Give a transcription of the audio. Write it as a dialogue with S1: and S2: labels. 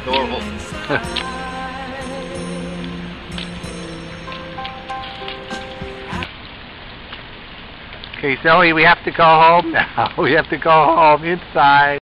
S1: adorable.
S2: Okay, Zoe, we have to go home now. We have to go home inside.